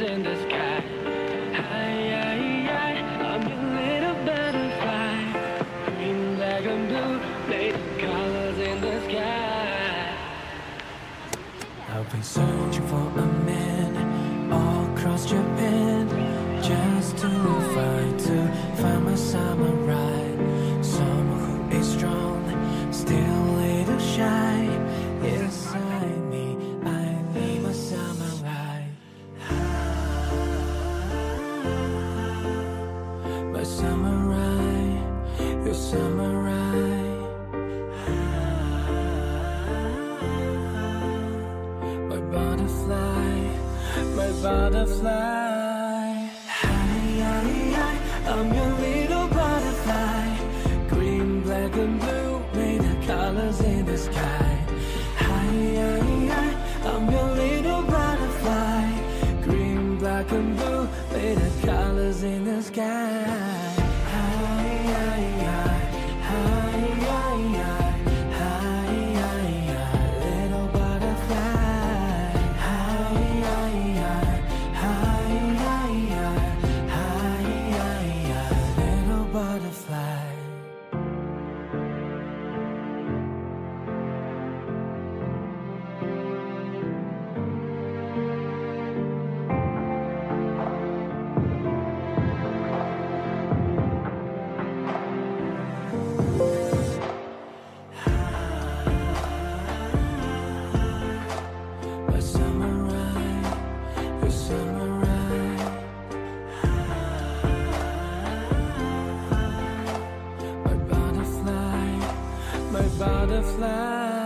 in the sky. I, am a little butterfly. Green, black, and blue, native colors in the sky. I've been searching for a man all across Japan just to find to find my summer. Your samurai. My butterfly, my butterfly. Hi, hi, hi, I'm your little butterfly. Green, black, and blue, made the colors in the sky. Hi, I'm your little butterfly. Green, black, and blue, made the colors in the sky. Butterfly. flag.